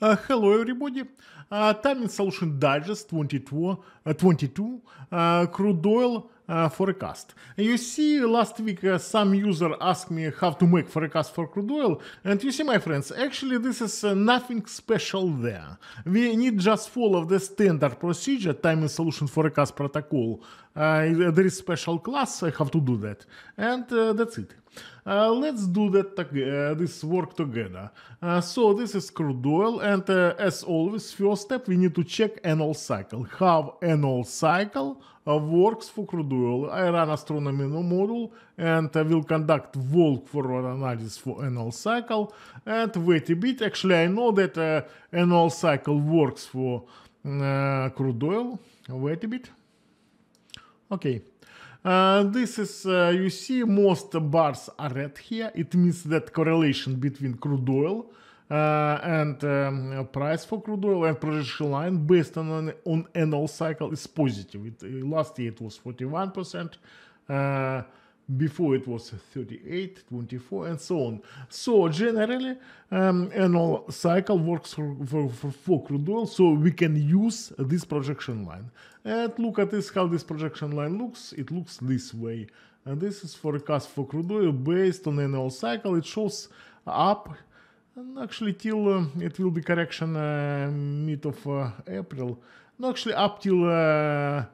Uh, hello everybody. Uh, Timing Solution Digest 22, uh, 22 uh, crude oil uh, forecast. You see, last week uh, some user asked me how to make forecast for crude oil, and you see, my friends, actually this is uh, nothing special there. We need just follow the standard procedure, Timing Solution Forecast Protocol. Uh, there is special class, I have to do that, and uh, that's it. Uh, let's do that uh, this work together. Uh, so this is crude oil, and as always, first step we need to check annual cycle. How annual cycle works for crude oil. I run astronomy module, and I will conduct walk forward analysis for annual cycle. And wait a bit. Actually, I know that uh, annual cycle works for uh, crude oil. Wait a bit. Okay. Uh, this is, uh, you see, most bars are red here. It means that correlation between crude oil uh, and um, price for crude oil and projection line based on on annual cycle is positive. It, last year it was 41%. Before it was 38, 24, and so on. So generally, um, annual cycle works for, for, for, for crude oil, so we can use this projection line. And look at this, how this projection line looks. It looks this way. And this is forecast for crude oil based on annual cycle. It shows up and actually till uh, it will be correction uh, mid of uh, April. No, actually up till uh,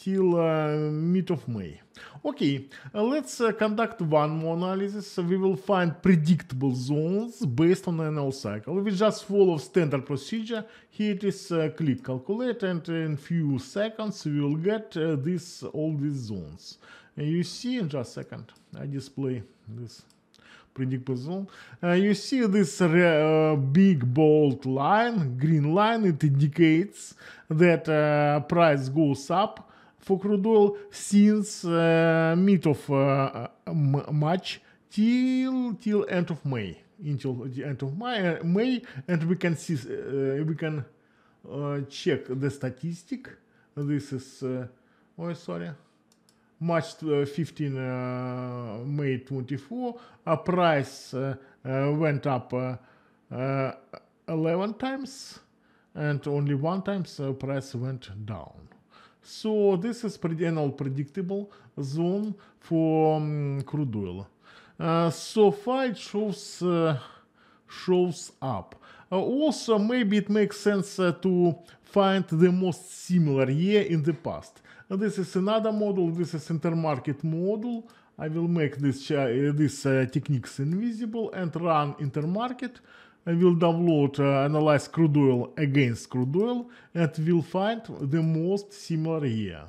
till uh, mid of May. Okay, uh, let's uh, conduct one more analysis. we will find predictable zones based on annual cycle. We just follow standard procedure. Here it is click calculate and in few seconds we will get this all these zones. You see in just a second, I display this predictable zone. Uh, you see this uh, big bold line, green line, it indicates that uh, price goes up for crude oil since uh, mid of uh, March till till end of May. Until the end of May, May and we can see uh, we can uh, check the statistic. This is oh sorry. March 15 uh, May 24 a price went up 11 times and only one times price went down so this is pretty annual predictable zone for um, crude oil. Uh, so far it shows uh, shows up. Uh, also, maybe it makes sense uh, to find the most similar year in the past. Uh, this is another model. This is intermarket model. I will make this uh, this techniques invisible and run intermarket. I will download uh, analyze crude oil against crude oil and will find the most similar year.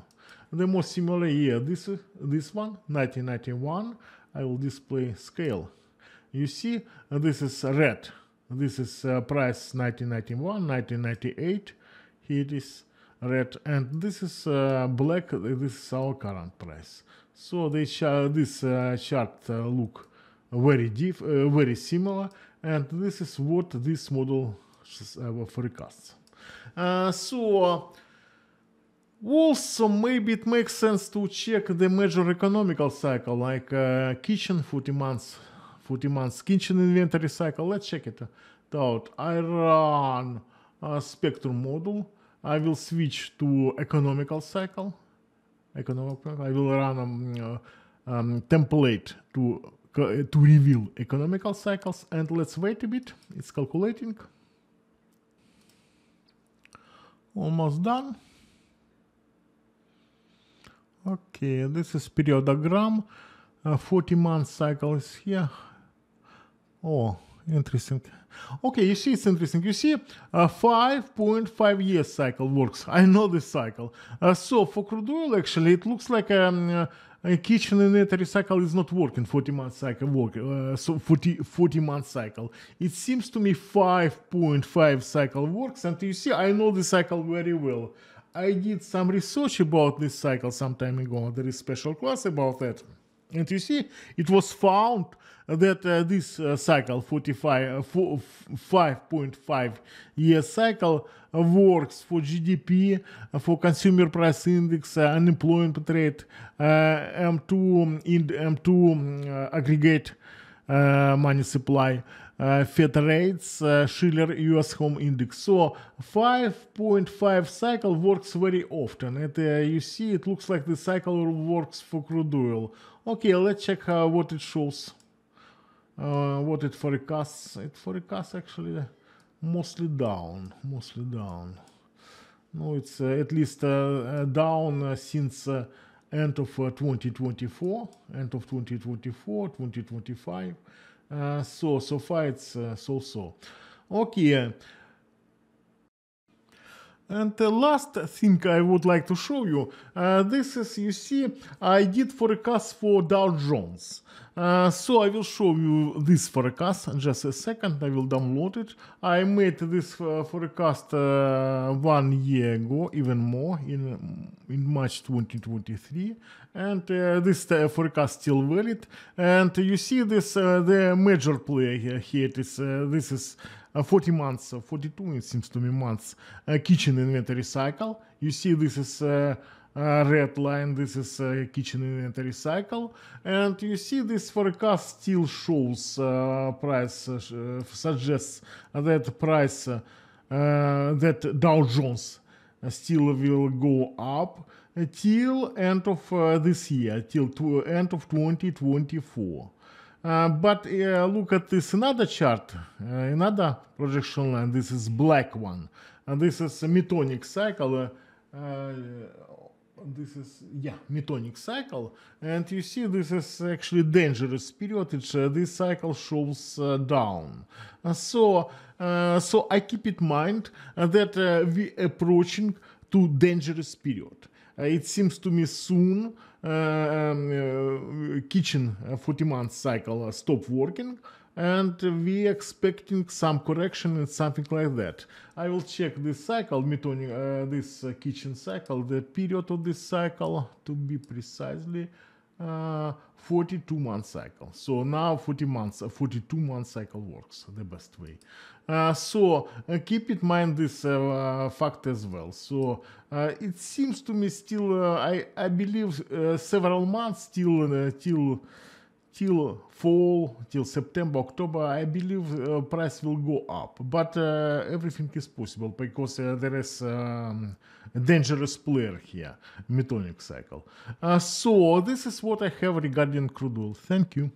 The most similar year, this, this one, 1991, I will display scale. You see, this is red. This is uh, price 1991, 1998. Here it is red. And this is uh, black. This is our current price. So this uh, chart uh, look very diff very similar and this is what this model uh, forecasts. Uh, so also maybe it makes sense to check the major economical cycle like uh, Kitchin 40 months 40 months Kitchin inventory cycle. Let's check it out. I run a spectrum model. I will switch to economical cycle. Economical i will run a um, uh, um, template to to reveal economical cycles and let's wait a bit. It's calculating. Almost done. Okay this is periodogram. Uh, 40 month cycle is here. Oh interesting. Okay you see it's interesting. You see a 5.5 years cycle works. I know this cycle. Uh, so for crude oil actually it looks like um, uh, a Kitchin inventory cycle is not working 40 month cycle work uh, so 40 40 month cycle. It seems to me 5.5 cycle works and you see i know the cycle very well. I did some research about this cycle some time ago. There is special class about that and you see it was found that uh, this uh, cycle 45 5.5 year cycle uh, works for GDP, uh, for consumer price index, uh, unemployment rate, M2 in M2 aggregate money supply. Uh, Fed rates, uh, Shiller US Home Index. So 5.5 cycle works very often. Uh, you see, it looks like the cycle works for crude oil. Okay, let's check uh, what it shows. Uh, what it forecasts. It forecasts actually mostly down, mostly down. No, it's uh, at least uh, down since end of 2024, end of 2024, 2025. Uh, so, so far it's uh, so-so. Okay. And the last thing I would like to show you, uh, this is, you see, I did forecast for Dow Jones. Uh, so I will show you this forecast just a second. I will download it. I made this uh, forecast uh, one year ago, even more in in March 2023, and uh, this uh, forecast still valid. And you see this the major player here. Here it is. this is 40 months, 42 it seems to me months Kitchin inventory cycle. You see this is uh, red line this is a Kitchin inventory cycle and you see this forecast still shows uh, price uh, suggests that price that Dow Jones still will go up till end of uh, this year, till to end of 2024. Uh, but uh, look at this another chart, another projection line. This is black one, and this is a metonic cycle this is yeah metonic cycle. And you see this is actually dangerous period. It's, uh, this cycle shows uh, down. Uh, so uh, so i keep in mind uh, that uh, we approaching to dangerous period. It seems to me soon Kitchin 40 month cycle stop working and we expecting some correction and something like that. I will check this cycle, metonic, uh, this Kitchin cycle, the period of this cycle to be precisely uh, 42 month cycle. So now 40 months, a 42 month cycle works the best way. Uh, so uh, keep in mind this uh, fact as well. So uh, it seems to me still, uh, I, I believe several months still till till fall, till September, October, I believe uh, price will go up. But uh, everything is possible because uh, there is um, a dangerous player here, metonic cycle. Uh, so this is what I have regarding crude oil. Thank you.